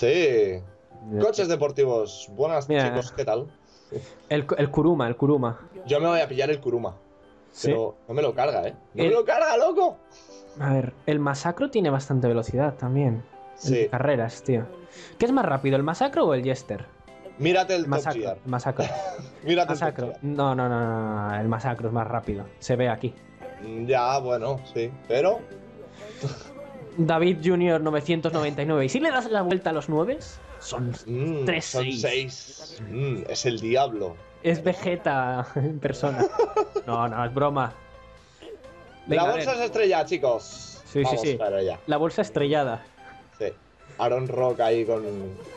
Sí. Coches deportivos. Buenas, Mira. chicos, ¿qué tal? El, el Kuruma, el Kuruma. Yo me voy a pillar el Kuruma. Sí. Pero no me lo carga, ¿eh? ¡No El- me lo carga, loco! A ver, el Masacro tiene bastante velocidad también. El Sí. de carreras, tío. ¿Qué es más rápido, el Masacro o el Jester? Mírate el El Top Masacro. Gear. El Masacro. Mírate el Top Masacro. No, no, no, no, el Masacro es más rápido. Se ve aquí. Ya, bueno, sí. Pero. David Jr. 999. ¿Y si le das la vuelta a los 9? Son. mm, Tres, son seis. seis. Mm, es el diablo. Es Vegeta en persona. No, no, es broma. Venga, la bolsa ver. se estrella, chicos. Sí, sí, Vamos sí. para allá. La bolsa estrellada. Sí. Aaron Rock ahí con,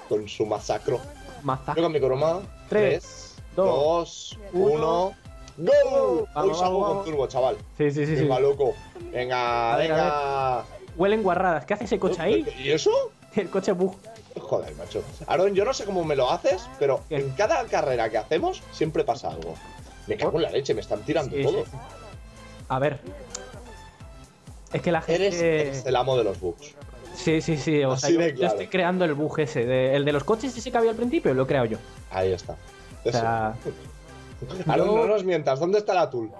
con su masacro. Maza. Yo con mi croma. Tres, 3, dos, 2, 1. ¡Go! Hoy Vamos, salgo vamos, con turbo, chaval. Sí, sí, sí. sí. Venga, loco. Venga, venga. Huelen guarradas. ¿Qué hace ese coche ahí? ¿Y eso? El coche bug. Joder, macho. Aaron, yo no sé cómo me lo haces, pero ¿Qué? en cada carrera que hacemos siempre pasa algo. Me cago en la leche, me están tirando Sí, todo. sí, sí. A ver. Es que la gente. Eres, eres el amo de los bugs. Sí, sí, sí. O sea, yo, estoy creando el bug ese. de- el de los coches ese que había al principio, lo he creado yo. Ahí está. O Eso. sea, Aaron, yo- no nos mientas, ¿dónde está la Tool?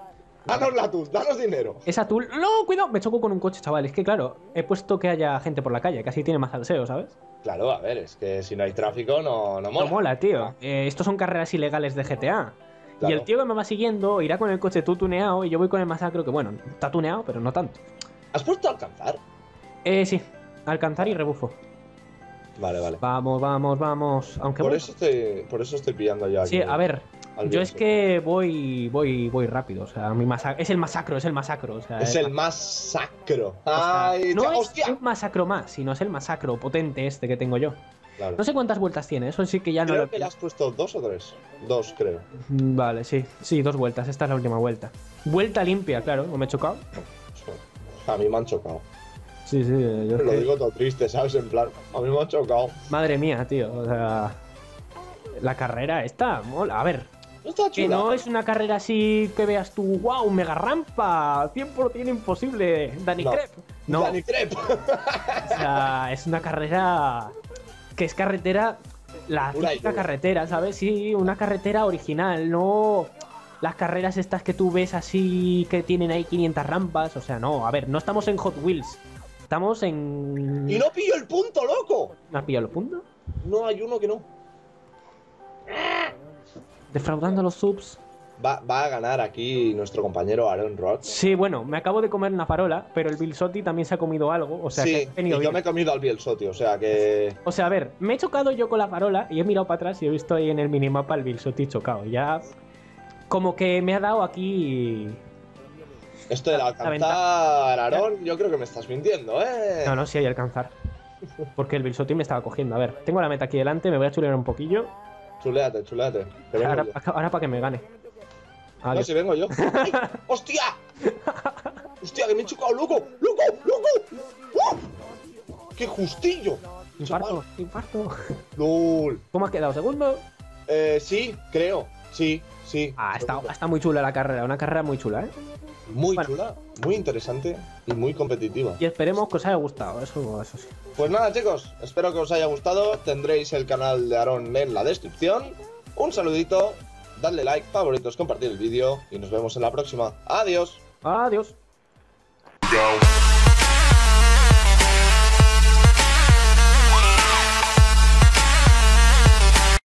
Danos la Tool, danos dinero. esa tool. ¡No! Cuidado, me choco con un coche, chaval. Es que claro, he puesto que haya gente por la calle, así tiene más salseo, ¿sabes? Claro, a ver, es que si no hay tráfico no, no mola. No mola, tío. Eh, estos son carreras ilegales de GTA. Y el tío que me va siguiendo irá con el coche tú tuneado y yo voy con el masacro que, bueno, está tuneado, pero no tanto. ¿Has puesto a alcanzar? Eh, sí. Alcanzar y rebufo. Vale, vale. Vamos, vamos, vamos. Aunque Por bueno, eso, estoy, por eso estoy pillando aquí. Sí, a ver. Al Yo es que voy, voy, voy rápido. O sea, mi es el masacro, es el masacro. O sea, Es el masacro. o sea, ¡Ay, no es hostia! un masacro más, sino es el masacro potente este que tengo yo. Claro. No sé cuántas vueltas tiene, eso sí que ya no Creo lo que le has puesto dos o tres. Dos, creo. Mm, Vale, sí, sí, dos vueltas. Esta es la última vuelta. Vuelta limpia, claro, ¿o me he chocado? A mí me han chocado. Sí, sí, yo Lo digo todo triste, ¿sabes? En plan, a mí me han chocado. Madre mía, tío. O sea. La carrera esta, mola. A ver, No está que no es una carrera así que veas tú, wow, mega rampa, 100% imposible, Danny No. Crep. No, Danny Crep. o sea, es una carrera que es carretera, la típica carretera, ¿sabes? Sí, una carretera original, no las carreras estas que tú ves así que tienen ahí 500 rampas, o sea, no, a ver, no estamos en Hot Wheels, estamos en... Y no pillo el punto, loco. ¿No has pillado los puntos? No hay uno que no. Defraudando los subs. Va, va a ganar aquí nuestro compañero Aaron Rock. Sí, bueno, me acabo de comer una farola, pero el Bilsotti también se ha comido algo, o sea, que sí, he venido y yo bien. me he comido al Bielsotti, o sea que. O sea, a ver, me he chocado yo con la farola y he mirado para atrás y he visto ahí en el minimapa el Bilsotti chocado. Ya, como que me ha dado aquí. Esto La alcanzar, Aaron, yo creo que me estás mintiendo, ¿eh? No, no, sí hay alcanzar. Porque el Bilsotti me estaba cogiendo. A ver, tengo la meta aquí delante, me voy a chulear un poquillo. Chuleate, chuleate. Ahora, para que me gane. No, si vengo yo. ¡Ay! ¡Hostia! ¡Hostia, que me he chocado, loco! ¡Loco! ¡Loco! ¡Uh! ¡Qué justillo! Infarto, infarto. ¡Lol! ¿Cómo has quedado? ¿Segundo? Eh, sí, creo. Sí, sí. Ah, está, está muy chula la carrera, una carrera muy chula, ¿eh? Muy Bueno. chula, muy interesante y muy competitiva. Y esperemos que os haya gustado, eso, eso sí. Pues nada, chicos, espero que os haya gustado. Tendréis el canal de Aaron en la descripción. Un saludito, dadle like, favoritos, compartir el vídeo y nos vemos en la próxima. Adiós. Adiós.